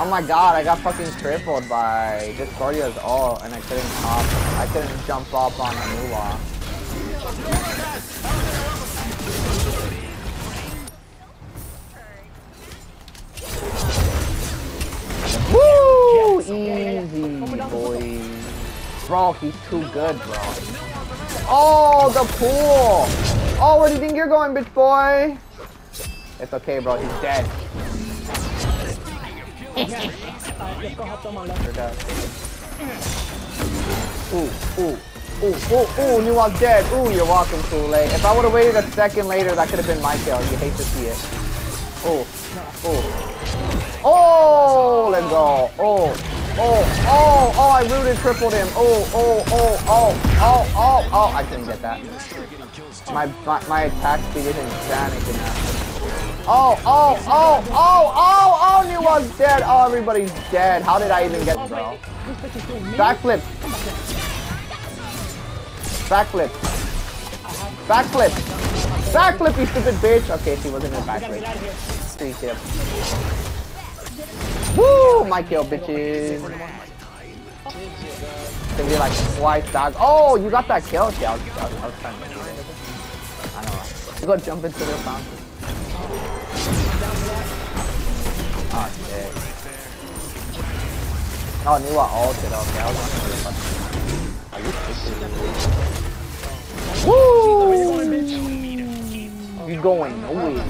Oh my god, I got fucking crippled by Discordia's ult and I couldn't hop. I couldn't jump up on Anula. Woo! Easy, boy. Bro, he's too good, bro. Oh, the pool! Oh, where do you think you're going, bitch boy? It's okay, bro. He's dead. Ooh, ooh, ooh, ooh, ooh, Nu Wa's dead. Ooh, you're walking too late. If I would have waited a second later, that could have been my kill. You hate to see it. Oh, oh. Oh, let's go. Oh, oh, oh, oh, I rooted tripled him. Oh, oh, oh, oh, oh, oh, oh, I couldn't get that. My, my, my attack speed isn't insanity enough. Oh, oh, oh, oh, oh, oh, Nu Wa's dead. Oh, everybody's dead. How did I even get, bro? Backflip. Backflip. Backflip. Backflip, you stupid bitch. Okay, she wasn't in backflip. Three kill. Woo! My kill, bitches. Can be like twice dog. Oh, you got that kill? Yeah, I was, I was, I was trying to. I don't know. You go jump into the fountain. Ah, oh, shit. Oh, knew I ulted. Okay, I Are you? Woo! You going nowhere.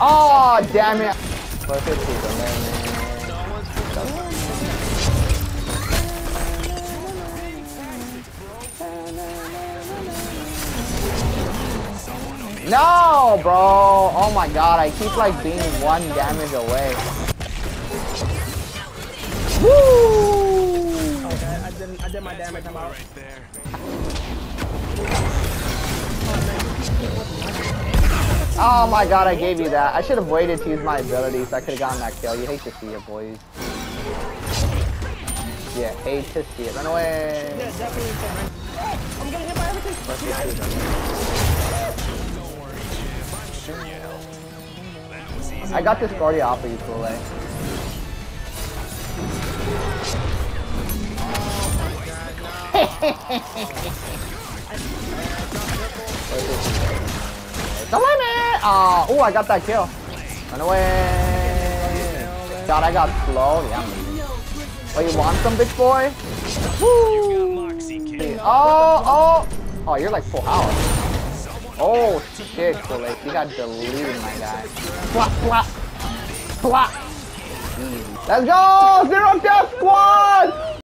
Oh, damn it. Perfect man. No, bro. Oh my god, I keep like being one damage away. Woo! Okay, I did, I did my damage. I'm out. Oh my god, I gave you that. I should have waited to use my abilities. So I could have gotten that kill. You hate to see it, boys. Yeah, hate to see it. Run away. Yeah, definitely. I'm getting hit by everything. I got this of you, Kool-Aid. the limit! Oh, oh, I got that kill. Run away. God, I got slow. Yeah. Oh, you want some, bitch boy? Woo! Oh, oh. Oh, you're like full house. Oh, shit, Kool-Aid. You got deleted, my guy. Flop, flop. Flop. Let's go! Zero death squad!